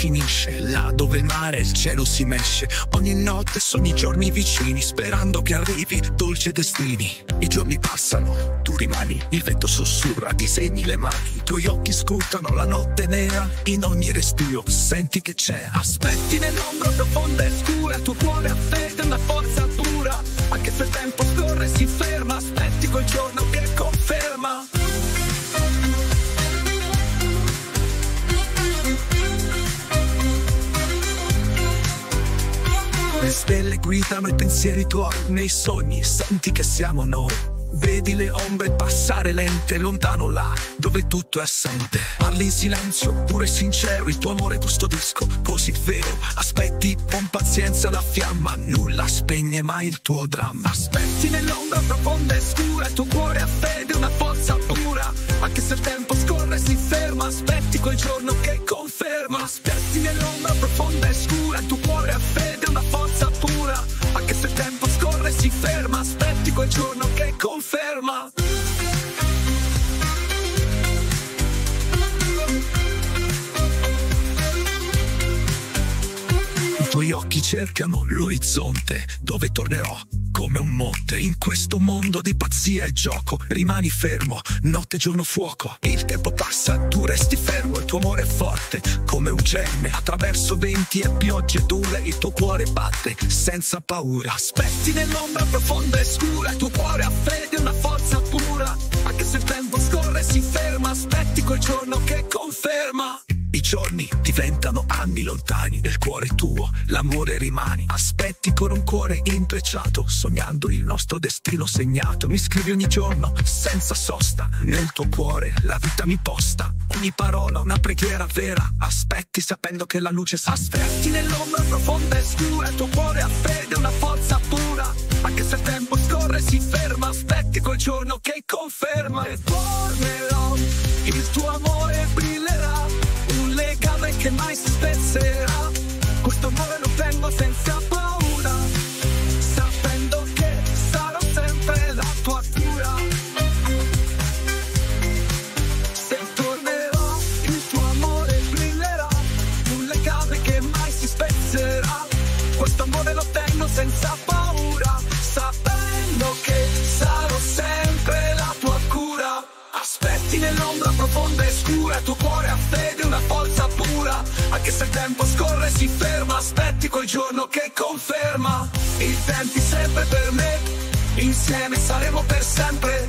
finisce Là dove il mare e il cielo si mesce. Ogni notte sogni giorni vicini Sperando che arrivi dolce destini. I giorni passano, tu rimani Il vento sussurra, disegni le mani I tuoi occhi scrutano la notte nera In ogni respiro. Senti che c'è Aspetti nell'ombra profonda e scura Il tuo cuore fede, una forza pura Anche se il tempo scorre si ferma Aspetti quel giorno Le stelle guidano i pensieri tuoi nei sogni, senti che siamo noi. Vedi le ombre passare lente lontano là, dove tutto è assente. Parli in silenzio, pure sincero, il tuo amore custodisco, così vero. Aspetti con pazienza la fiamma, nulla spegne mai il tuo dramma. Aspetti nell'ombra profonda e scura, il tuo cuore ha fede, una forza pura. Anche se il tempo scorre si ferma, aspetti quel giorno conferma. I tuoi occhi cercano l'orizzonte dove tornerò come un monte. In questo mondo di pazzia e gioco rimani fermo notte giorno fuoco. Il tempo passa tu resti fermo il tuo amore è forte come un gemme. Attraverso venti e piogge dure il tuo cuore batte senza paura. Aspetti nell'ombra profonda e scura il tuo cuore ha i giorni diventano anni lontani nel cuore tuo, l'amore rimani. Aspetti con un cuore intrecciato, sognando il nostro destino segnato. Mi scrivi ogni giorno, senza sosta, nel tuo cuore la vita mi posta. Ogni parola una preghiera vera. Aspetti sapendo che la luce sa. Aspetti nell'ombra profonda e scura, il tuo cuore ha fede, una forza pura. Anche se il tempo scorre si ferma, aspetti quel giorno che conferma. E tornerò, il tuo amore profonda e scura, il tuo cuore ha fede, una forza pura. Anche se il tempo scorre si ferma, aspetti quel giorno che conferma. Il tempo sempre per me, insieme saremo per sempre.